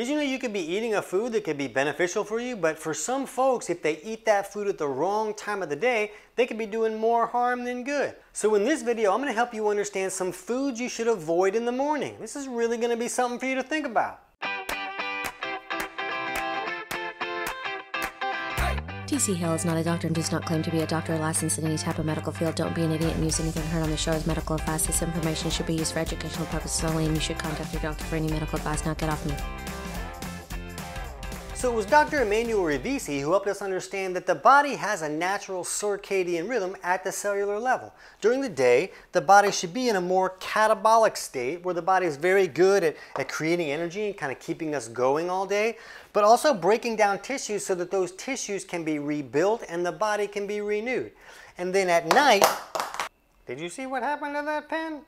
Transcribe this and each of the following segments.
Did you know you could be eating a food that could be beneficial for you, but for some folks, if they eat that food at the wrong time of the day, they could be doing more harm than good. So in this video, I'm gonna help you understand some foods you should avoid in the morning. This is really gonna be something for you to think about. TC Hale is not a doctor and does not claim to be a doctor or licensed in any type of medical field. Don't be an idiot and use anything heard on the show as medical advice. This information should be used for educational purposes only, and you should contact your doctor for any medical advice. Now get off me. So it was Dr. Emanuel Revici who helped us understand that the body has a natural circadian rhythm at the cellular level. During the day, the body should be in a more catabolic state where the body is very good at, at creating energy and kind of keeping us going all day, but also breaking down tissues so that those tissues can be rebuilt and the body can be renewed. And then at night, did you see what happened to that pen?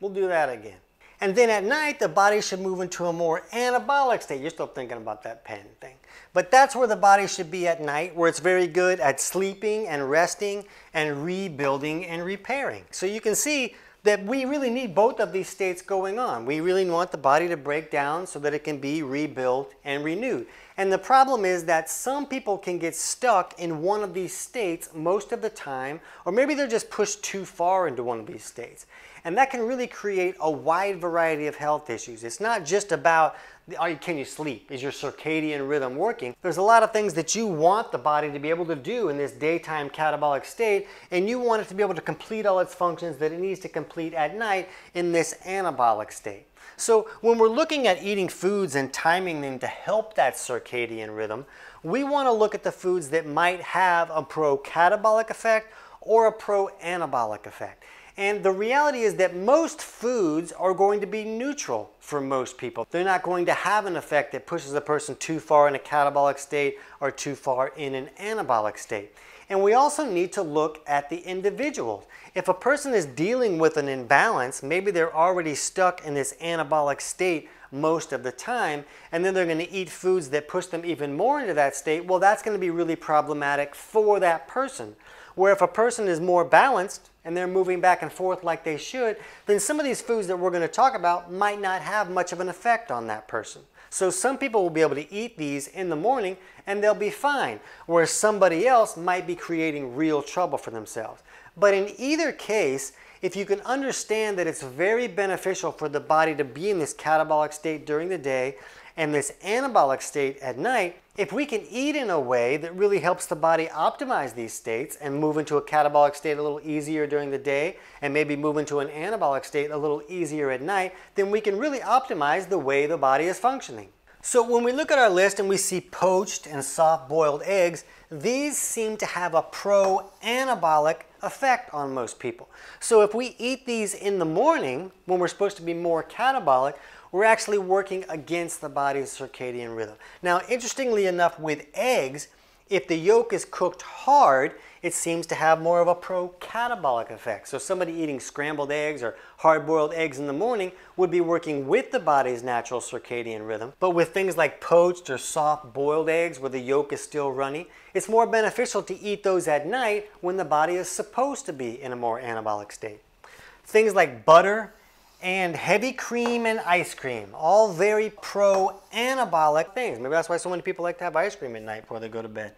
We'll do that again. And then at night, the body should move into a more anabolic state. You're still thinking about that pen thing. But that's where the body should be at night, where it's very good at sleeping and resting and rebuilding and repairing. So you can see that we really need both of these states going on. We really want the body to break down so that it can be rebuilt and renewed. And the problem is that some people can get stuck in one of these states most of the time, or maybe they're just pushed too far into one of these states. And that can really create a wide variety of health issues. It's not just about can you sleep? Is your circadian rhythm working? There's a lot of things that you want the body to be able to do in this daytime catabolic state, and you want it to be able to complete all its functions that it needs to complete at night in this anabolic state. So when we're looking at eating foods and timing them to help that circadian rhythm, we want to look at the foods that might have a pro-catabolic effect or a pro-anabolic effect. And the reality is that most foods are going to be neutral for most people. They're not going to have an effect that pushes a person too far in a catabolic state or too far in an anabolic state. And we also need to look at the individual. If a person is dealing with an imbalance, maybe they're already stuck in this anabolic state most of the time, and then they're going to eat foods that push them even more into that state, well, that's going to be really problematic for that person. Where if a person is more balanced and they're moving back and forth like they should, then some of these foods that we're going to talk about might not have much of an effect on that person. So some people will be able to eat these in the morning and they'll be fine, whereas somebody else might be creating real trouble for themselves. But in either case, if you can understand that it's very beneficial for the body to be in this catabolic state during the day and this anabolic state at night, if we can eat in a way that really helps the body optimize these states and move into a catabolic state a little easier during the day and maybe move into an anabolic state a little easier at night, then we can really optimize the way the body is functioning. So when we look at our list and we see poached and soft-boiled eggs, these seem to have a pro-anabolic effect on most people. So if we eat these in the morning, when we're supposed to be more catabolic, we're actually working against the body's circadian rhythm. Now, interestingly enough, with eggs, if the yolk is cooked hard, it seems to have more of a pro-catabolic effect. So somebody eating scrambled eggs or hard-boiled eggs in the morning would be working with the body's natural circadian rhythm. But with things like poached or soft-boiled eggs where the yolk is still runny, it's more beneficial to eat those at night when the body is supposed to be in a more anabolic state. Things like butter and heavy cream and ice cream. All very pro-anabolic things. Maybe that's why so many people like to have ice cream at night before they go to bed.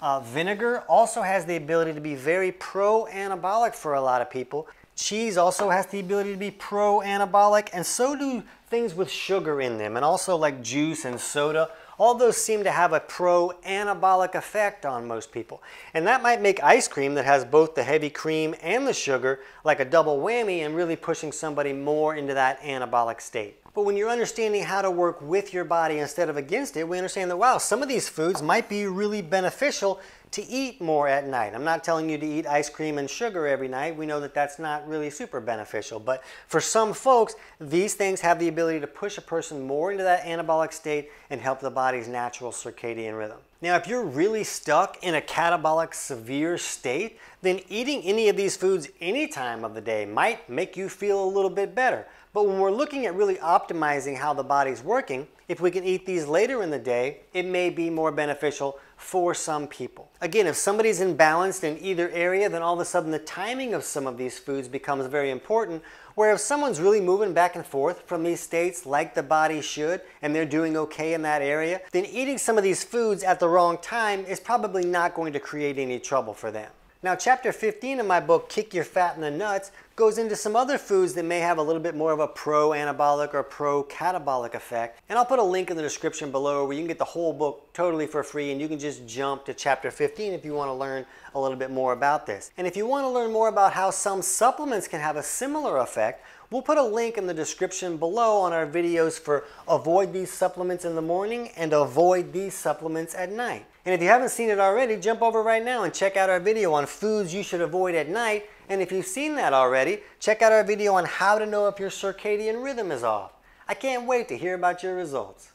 Uh, vinegar also has the ability to be very pro-anabolic for a lot of people. Cheese also has the ability to be pro-anabolic, and so do things with sugar in them, and also like juice and soda all those seem to have a pro-anabolic effect on most people. And that might make ice cream that has both the heavy cream and the sugar like a double whammy and really pushing somebody more into that anabolic state. But when you're understanding how to work with your body instead of against it, we understand that, wow, some of these foods might be really beneficial to eat more at night. I'm not telling you to eat ice cream and sugar every night. We know that that's not really super beneficial. But for some folks, these things have the ability to push a person more into that anabolic state and help the body's natural circadian rhythm. Now, if you're really stuck in a catabolic severe state, then eating any of these foods any time of the day might make you feel a little bit better. But when we're looking at really optimizing how the body's working, if we can eat these later in the day, it may be more beneficial for some people. Again, if somebody's imbalanced in either area, then all of a sudden the timing of some of these foods becomes very important, where if someone's really moving back and forth from these states like the body should, and they're doing okay in that area, then eating some of these foods at the wrong time is probably not going to create any trouble for them. Now, chapter 15 of my book, Kick Your Fat in the Nuts, goes into some other foods that may have a little bit more of a pro-anabolic or pro-catabolic effect. And I'll put a link in the description below where you can get the whole book totally for free and you can just jump to chapter 15 if you want to learn a little bit more about this. And if you want to learn more about how some supplements can have a similar effect, We'll put a link in the description below on our videos for avoid these supplements in the morning and avoid these supplements at night. And if you haven't seen it already, jump over right now and check out our video on foods you should avoid at night. And if you've seen that already, check out our video on how to know if your circadian rhythm is off. I can't wait to hear about your results.